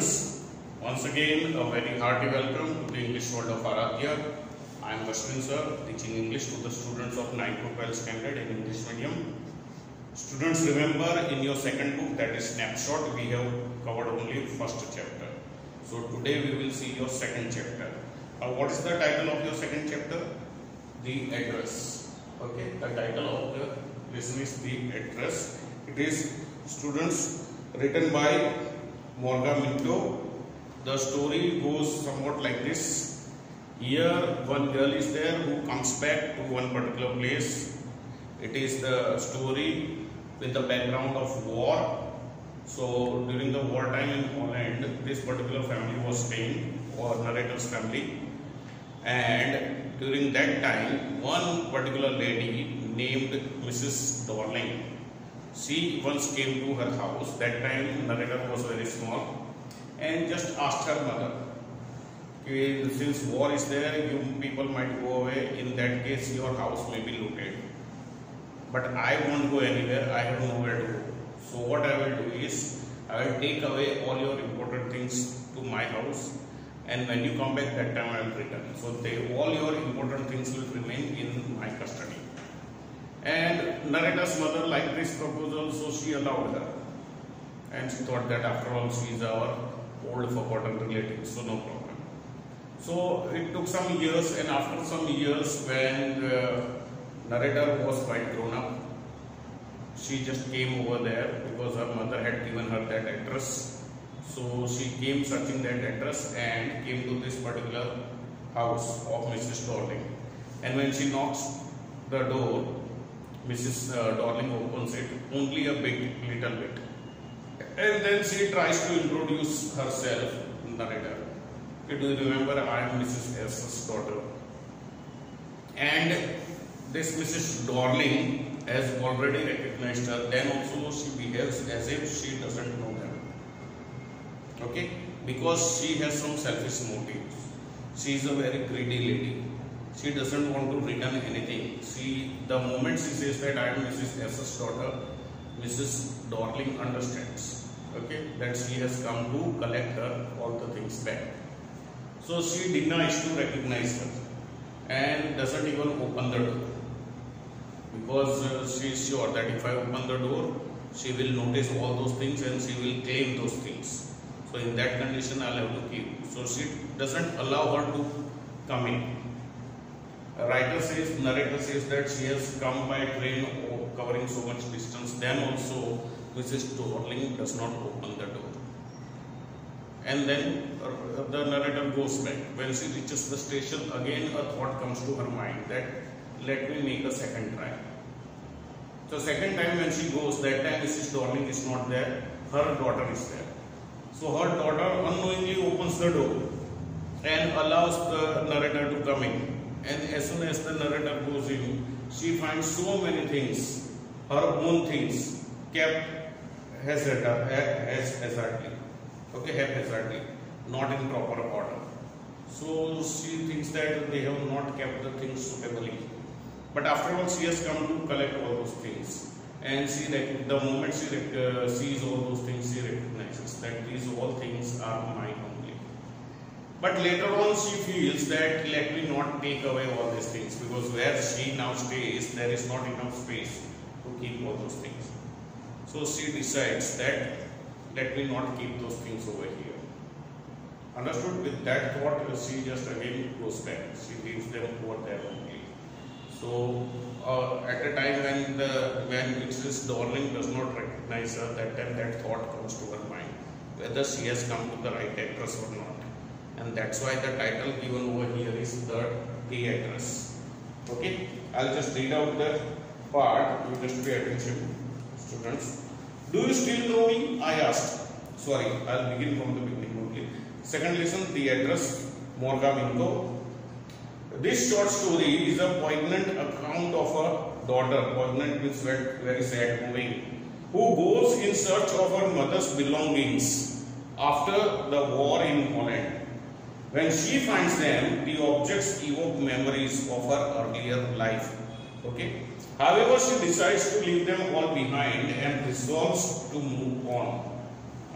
students, once again a very hearty welcome to the English world of Aaradhya. I am Rashmin sir, teaching English to the students of 9 to 12 standard in English medium. Students remember in your second book that is snapshot we have covered only first chapter. So today we will see your second chapter. Uh, what is the title of your second chapter? The address. Okay, the title of the lesson is the address. It is students written by Marga Minco. The story goes somewhat like this. Here one girl is there who comes back to one particular place. It is the story with the background of war. So during the war time in Holland, this particular family was staying, or narrator's family. And during that time, one particular lady named Mrs. Dorling she once came to her house. That time narrator was very small and just asked her mother, since war is there, you people might go away. In that case, your house may be looted. But I won't go anywhere. I have nowhere to go. So what I will do is, I will take away all your important things to my house and when you come back that time I will return. So they, all your important things will remain in my custody. And narrator's mother liked this proposal, so she allowed her. And she thought that after all, she is our old forgotten relative, so no problem. So it took some years, and after some years, when uh, was quite grown up, she just came over there because her mother had given her that address. So she came searching that address and came to this particular house of Mrs. Dorling. And when she knocks the door, Mrs. Uh, Dorling opens it only a big little bit. And then she tries to introduce herself, narrator. Do you remember I am Mrs. S.'s daughter? And this Mrs. Darling has already recognized her, then also she behaves as if she doesn't know them. Okay? Because she has some selfish motives. She is a very greedy lady she doesn't want to return anything. She, the moment she says that I am Mrs. S's daughter, Mrs. Dorling understands, okay, that she has come to collect her all the things back. So she denies to recognize her and doesn't even open the door because uh, she is sure that if I open the door, she will notice all those things and she will claim those things. So in that condition, I'll have to keep. So she doesn't allow her to come in writer says, narrator says that she has come by train covering so much distance, then also Mrs. Dorling does not open the door. And then uh, the narrator goes back. When she reaches the station, again a thought comes to her mind that let me make a second try. So second time when she goes, that time Mrs. Dorling is not there, her daughter is there. So her daughter unknowingly opens the door and allows the narrator to come in and as soon as the narrator goes in, she finds so many things, her own things, kept haphazardly, okay, haphazardly, not in proper order. So she thinks that they have not kept the things suitably. But after all, she has come to collect all those things. And she, the moment she uh, sees all those things, she recognizes that these all things are mine only. But later on she feels that let me not take away all these things because where she now stays there is not enough space to keep all those things. So she decides that let me not keep those things over here. Understood? With that thought she just again goes back. She leaves them over there only. So uh, at a time when the when Mrs. Dorling does not recognize her, that time that thought comes to her mind whether she has come to the right address or not and that's why the title given over here is the A address. Okay, I'll just read out the part. You just pay attention, students. Do you still know me? I asked. Sorry, I'll begin from the beginning only. Second lesson, the address, Marga Minco. This short story is a poignant account of a daughter, poignant means very sad moving, who goes in search of her mother's belongings after the war in Holland. When she finds them, the objects evoke memories of her earlier life. Okay. However, she decides to leave them all behind and resolves to move on.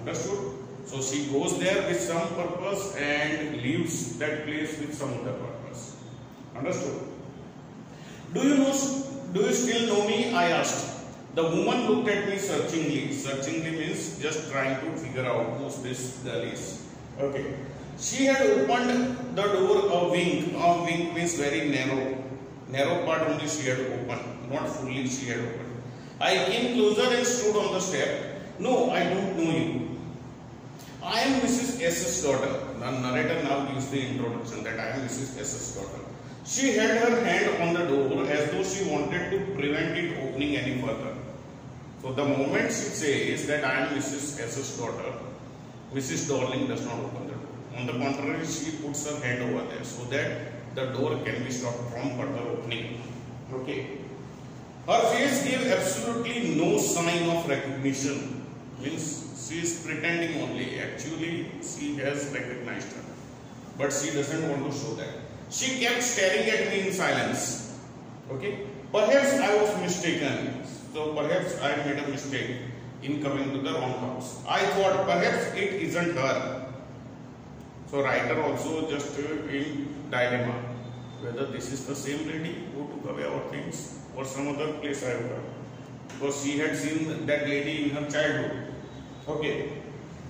Understood? So she goes there with some purpose and leaves that place with some other purpose. Understood? Do you know, do you still know me? I asked. The woman looked at me searchingly. Searchingly means just trying to figure out who this girl is. Okay. She had opened the door a wink. A wink means very narrow. Narrow part only she had opened. Not fully she had opened. I came closer and stood on the step. No, I don't know you. I am Mrs. S.'s daughter. The narrator now gives the introduction that I am Mrs. S.'s daughter. She held her hand on the door as though she wanted to prevent it opening any further. So the moment she says that I am Mrs. S.'s daughter, Mrs. Darling does not open. On the contrary, she puts her hand over there so that the door can be stopped from further opening. Okay. Her face gave absolutely no sign of recognition. Means she is pretending only. Actually, she has recognized her. But she doesn't want to show that. She kept staring at me in silence. Okay. Perhaps I was mistaken. So perhaps I made a mistake in coming to the wrong house. I thought perhaps it isn't her. So writer also just uh, in dilemma whether this is the same lady who took away our things or some other place I have gone. Because she had seen that lady in her childhood. Okay.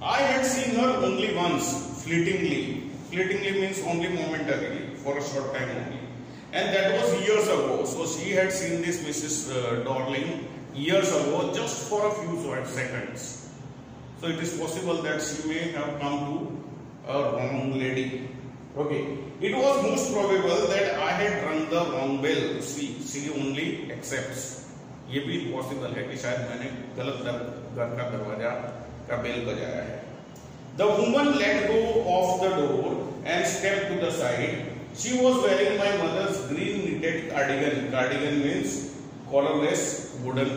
I had seen her only once, fleetingly. Fleetingly means only momentarily, for a short time only. And that was years ago. So she had seen this Mrs. Uh, Darling years ago, just for a few short seconds. So it is possible that she may have come to a wrong lady. Okay. It was most probable that I had rung the wrong bell. See, she only accepts. ये भी possible है कि शायद मैंने गलत घर का दरवाज़ा का बेल बजाया है The woman let go of the door and stepped to the side. She was wearing my mother's green knitted cardigan. Cardigan means collarless woolen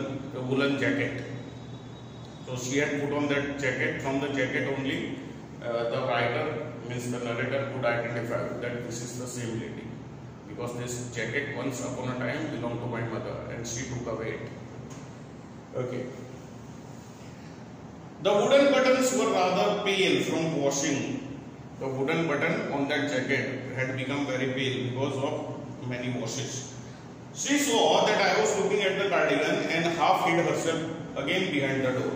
woolen jacket. So she had put on that jacket. From the jacket only, uh, the writer means the narrator could identify that this is the same lady because this jacket once upon a time belonged to my mother and she took away it. Okay. The wooden buttons were rather pale from washing. The wooden button on that jacket had become very pale because of many washes. She saw that I was looking at the cardigan and half hid herself again behind the door.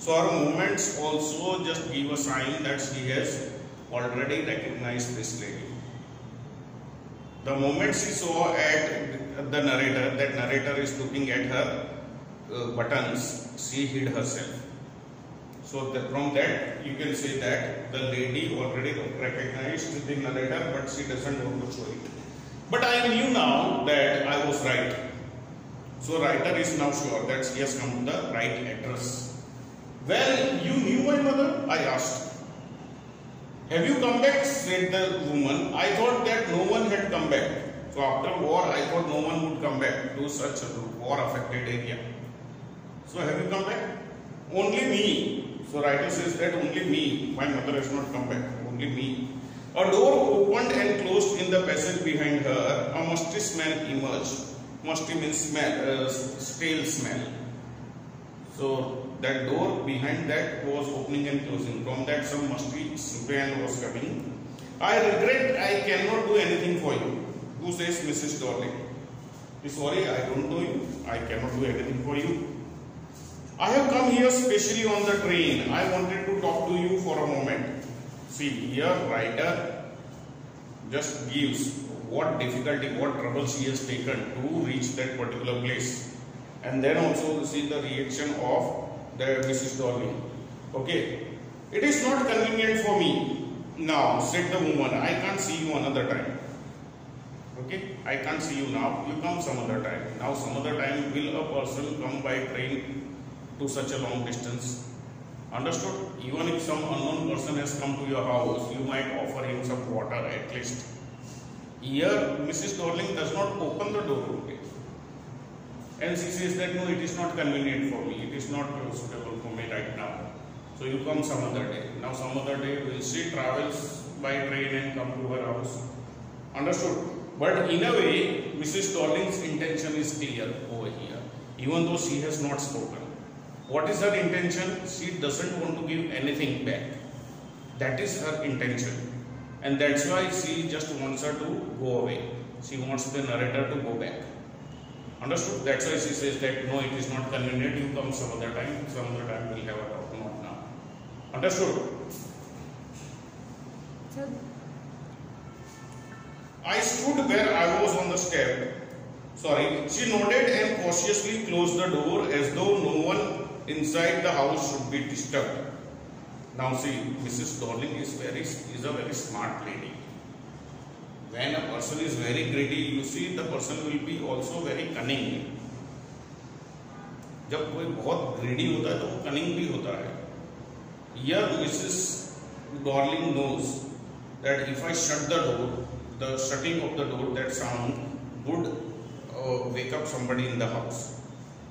So her movements also just give a sign that she has already recognized this lady. The moment she saw at the narrator, that narrator is looking at her uh, buttons, she hid herself. So the, from that you can say that the lady already recognized the narrator but she doesn't want to show it. But I knew now that I was right. So writer is now sure that she has come to the right address. Well, you knew my mother? I asked. Have you come back? said the woman. I thought that no one had come back. So after war, I thought no one would come back to such a war affected area. So have you come back? Only me. So writer says that only me. My mother has not come back. Only me. A door opened and closed in the passage behind her. A musty smell emerged. Musty means smell, uh, stale smell. So that door behind that was opening and closing. From that some musty smell was coming. I regret I cannot do anything for you. Who says Mrs. Darling? Sorry, I don't know you. I cannot do anything for you. I have come here specially on the train. I wanted to talk to you for a moment. See, here writer just gives what difficulty, what trouble she has taken to reach that particular place. And then also see the reaction of the Mrs. Darling. Okay. It is not convenient for me. Now, said the woman, I can't see you another time. Okay, I can't see you now. You come some other time. Now, some other time, will a person come by train to such a long distance? Understood? Even if some unknown person has come to your house, you might offer him some water at least. Here, Mrs. Darling does not open the door. And she says that no, it is not convenient for me. It is not suitable for me right now. So you come some other day. Now some other day, will she travels by train and come to her house. Understood? But in a way, Mrs. Darling's intention is clear over here, even though she has not spoken. What is her intention? She doesn't want to give anything back. That is her intention. And that's why she just wants her to go away. She wants the narrator to go back. Understood? That's why she says that no, it is not convenient. You come some other time. Some other time we'll have a talk. Not now. Understood? Sir, I stood where I was on the step. Sorry. She nodded and cautiously closed the door as though no one inside the house should be disturbed. Now see, Mrs. Darling is very is a very smart lady. When a person is very greedy, you see the person will be also very cunning. जब कोई बहुत ग्रेडी होता है तो वो cunning भी होता है Here Mrs. Darling knows that if I shut the door, the shutting of the door, that sound would uh, wake up somebody in the house.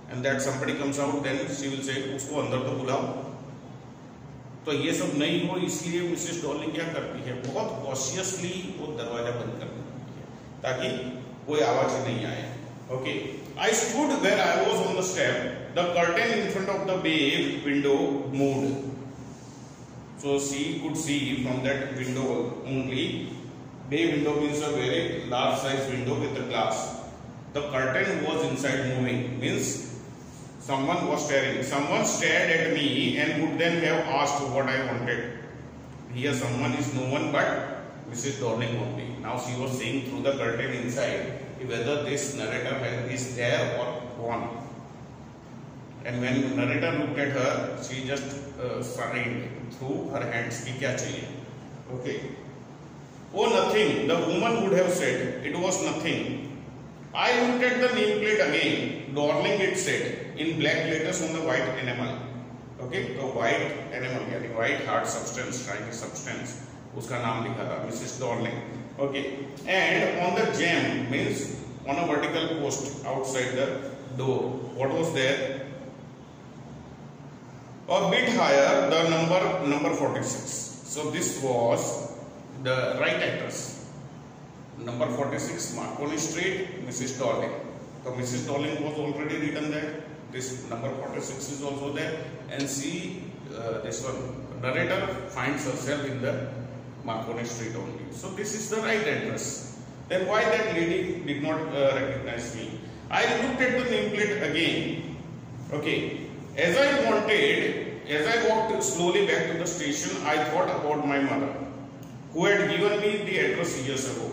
And that somebody comes out, then she will say, उसको अंदर तो बुलाओ तो ये सब नहीं हो, इसलिए मिसेस डॉलिंग क्या करती है? बहुत कॉशियसली वो दरवाज़ा बंद कर देती है, ताकि कोई आवाज़ नहीं आए। Okay I stood where I was on the step the curtain in front of the bay window moved so she could see from that window only bay window means a very large size window with the glass the curtain was inside moving means someone was staring. Someone stared at me and would then have asked what I wanted. Here someone is no one but Mrs. Dorling only. Now she was seeing through the curtain inside whether this narrator is there or gone. And when narrator looked at her, she just uh, sighed through her hands कि क्या चाहिए okay oh nothing the woman would have said it was nothing I looked at the nameplate again darling it said In black letters on the white enamel okay the white enamel यानी white hard substance shiny substance उसका नाम लिखा था Mrs. Darling okay and on the jam means on a vertical post outside the door what was there a bit higher the number number 46 so this was the right address number 46 marconi street mrs darling so mrs darling was already written there this number 46 is also there. And see uh, this one narrator finds herself in the marconi street only. So this is the right address. Then why that lady did not uh, recognize me? I looked at the nameplate again. Okay. As I wanted, as I walked slowly back to the station, I thought about my mother, who had given me the address years ago.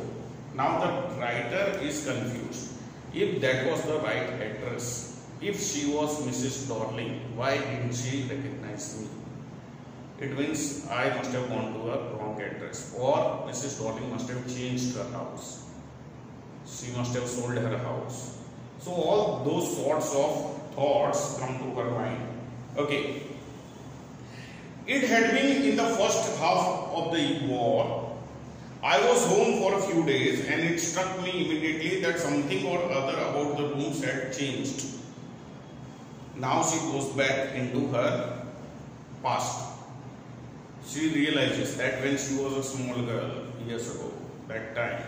Now the writer is confused. If that was the right address, if she was Mrs. Darling, why didn't she recognize me? It means I must have gone to a wrong address, or Mrs. Darling must have changed her house. She must have sold her house. So all those sorts of thoughts come to her mind. Okay. It had been in the first half of the war. I was home for a few days and it struck me immediately that something or other about the rooms had changed. Now she goes back into her past. She realizes that when she was a small girl years ago, that time,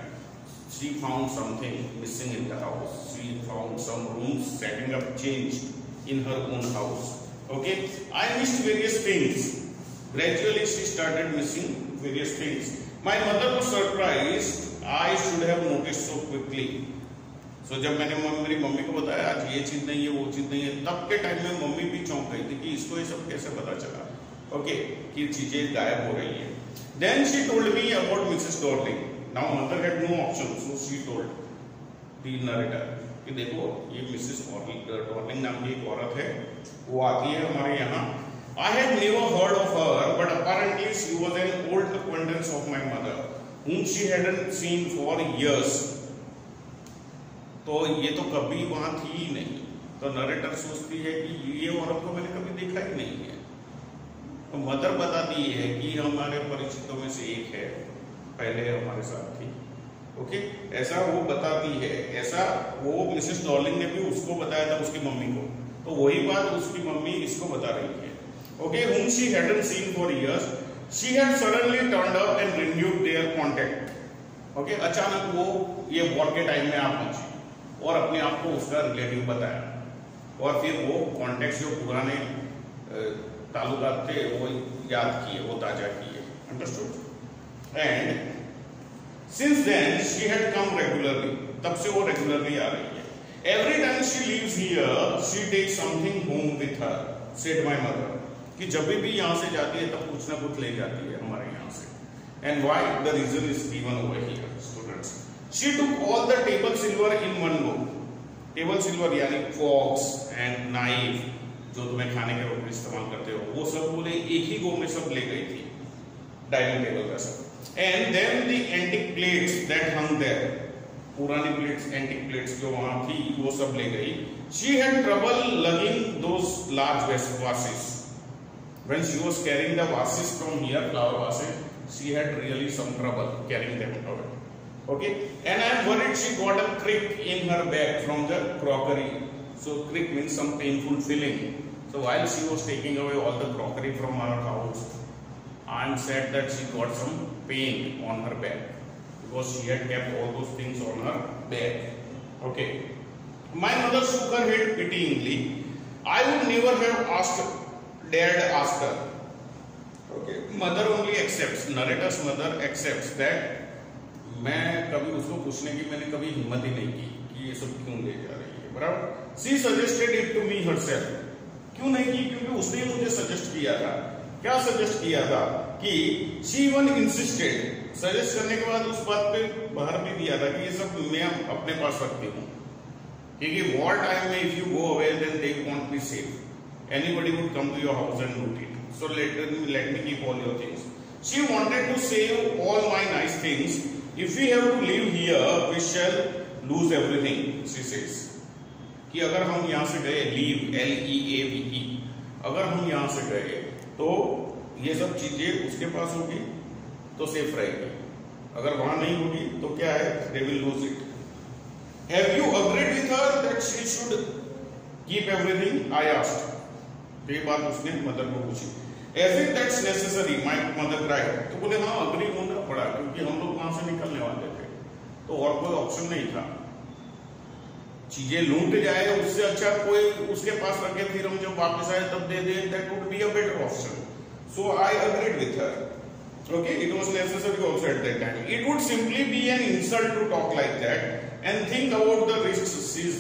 she found something missing in the house. She found some rooms setting up changed in her own house. Okay, I missed various things. Gradually, she started missing various things. My mother was surprised. I should have noticed so quickly. So जब मैंने मेरी mummy को बताया आज ये चीज़ नहीं है वो चीज़ नहीं है तब के टाइम में मम्मी भी चौंक गई थी कि इसको ये सब कैसे पता चला? ओके कि चीज़ें गायब हो रही है। Then she told me about Mrs Darling now mother had no option so she told the narrator कि देखो ये मिसेस डॉर्लिंग नाम की एक औरत है वो आती है हमारे यहाँ। I had never heard of her, but apparently she was an old acquaintance of my mother, whom she hadn't seen for years. तो ये तो कभी वहाँ थी ही नहीं। तो नरेटर सोचती है कि ये औरत को मैंने कभी देखा ही नहीं है। तो मदर बताती है कि हमारे परिचितों में से एक है, पहले हमारे साथ थी। ओके ऐसा वो बताती है, ऐसा वो मिसेस डॉलिंग ने भी उसको बताया था उसकी मम्मी को। तो वही बात उसकी मम्मी इसको बता रही है। Okay whom she hadn't seen for years, she had suddenly turned up and renewed their contact okay अचानक वो ये वॉर के टाइम में आ पहुँची। और अपने आप को उसका रिलेटिव बताया। और फिर वो कॉन्टेक्ट जो पुराने ताल्लुकात थे, वो याद किए, वो ताज़ा किए। Understood and since then she had come regularly तब से वो रेगुलरली आ रही है। Every time she leaves here she take something home with her said my mother कि जब भी यहाँ से जाती है, तब कुछ ना कुछ ले जाती है हमारे यहाँ से। And why the reason is given over here students she took all the table silver in one go. Table silver यानी फॉक्स एंड नाइफ जो तुम्हें खाने के रूप में इस्तेमाल करते हो, वो सब बोले, एक ही गो में सब ले गई थी। डाइनिंग टेबल का सब। And then the antique plates that hung there पुरानी प्लेट्स एंटिक प्लेट्स जो वहाँ थी, वो सब ले गई। She had trouble lugging those large vases when she was carrying the vases from here, flower vases, she had really some trouble carrying them away okay? And i am worried she got a crick in her back from the crockery. So crick means some painful feeling. So while she was taking away all the crockery from our house i am sad that she got some pain on her back because she had kept all those things on her back. Okay? My mother shook her head pityingly. I would never have asked dared ask her. Okay? Mother only accepts narrator's mother accepts that मैं कभी उसको पूछने की मैंने कभी हिम्मत ही नहीं की कि ये सब क्यों ले जा रही है, बराबर? She suggested it to me herself क्यों नहीं की? क्योंकि उसने मुझे सजेस्ट किया था। क्या सजेस्ट किया था? कि शी वन इंसिस्टेड सजेस्ट करने के बाद उस बात पे बाहर भी दिया था कि ये सब मैं अपने पास रखती हूँ। क्योंकि वॉर टाइम में if you go away then they won't be safe anybody would come to your house and loot it so let let me keep all your things she wanted to save all my nice things. If we have to live here, we shall lose everything, she says. कि अगर हम यहाँ से गए leave L E A V E अगर हम यहाँ से गए तो ये सब चीज़ें उसके पास होगी तो सेफ़ रहेगी। अगर वहाँ नहीं होगी तो क्या है? They will lose it have you agreed with her that she should keep everything I asked तो ये बात उसने मदर को पूछी। As it that's necessary my mother cried तो बोले हाँ अग्री होना। पड़ा क्योंकि हम लोग वहाँ से निकलने वाले थे। तो और कोई ऑप्शन नहीं था। चीज़ें लूट जाए, उससे अच्छा कोई उसके पास रखे, फिर हम जब वापस आए, तब they they that would be a better option so I agreed with her okay, it was necessary also at that time it would simply be an insult to talk like that and think about the risks she is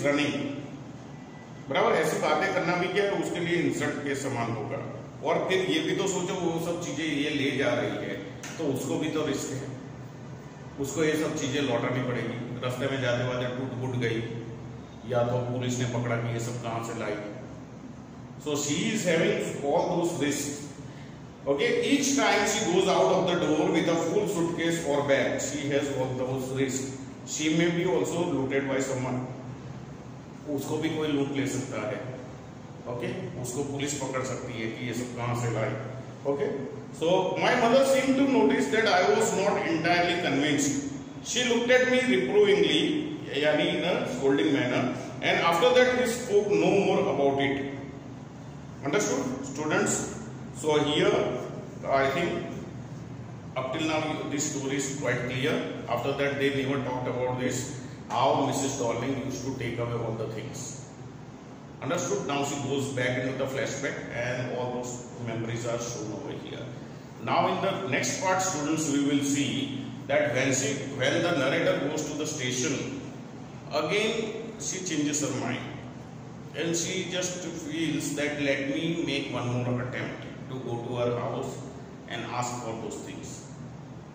बराबर, ऐसी बातें करना भी क्या है, उसके लिए insult के समान होगा। और फिर ये भी तो सोचो, वो सब चीज़ें ये ले जा रही है। तो उसको भी तो रिस्क है उसको ये सब चीज़ें लौटानी पड़ेगी रास्ते में जाते वाले टूट फूट गई या तो पुलिस ने पकड़ा कि ये सब कहाँ से लाई so she is having all those risk Okay, each time she goes out of the door with a full suitcase or bag, she has all those risks. She may be also looted by someone. उसको भी कोई लूट ले सकता है okay okay? उसको police पकड़ सकती है कि ये सब कहाँ से लाई Okay. So my mother seemed to notice that I was not entirely convinced. She looked at me reprovingly, yani in a scolding manner, and after that we spoke no more about it. Understood, students? So here, I think up till now this story is quite clear. After that, they never talked about this. How Mrs. Darling used to take away all the things. Understood? Now she goes back into the flashback, and all those memories are shown over here. Now in the next part, students, we will see that when she when the narrator goes to the station, again she changes her mind and she just feels that let me make one more attempt to go to her house and ask for those things.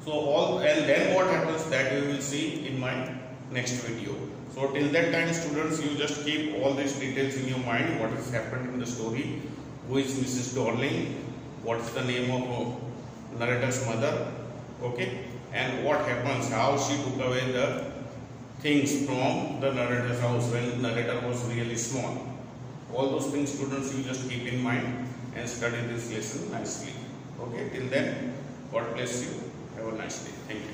So all and then what happens that we will see in my next video. So till that time students you just keep all these details in your mind what has happened in the story, who is Mrs. Dorling, what is the name of uh, narrator's mother, okay, and what happens, how she took away the things from the narrator's house when narrator was really small. All those things students you just keep in mind and study this lesson nicely. Okay, till then, God bless you. Have a nice day. Thank you.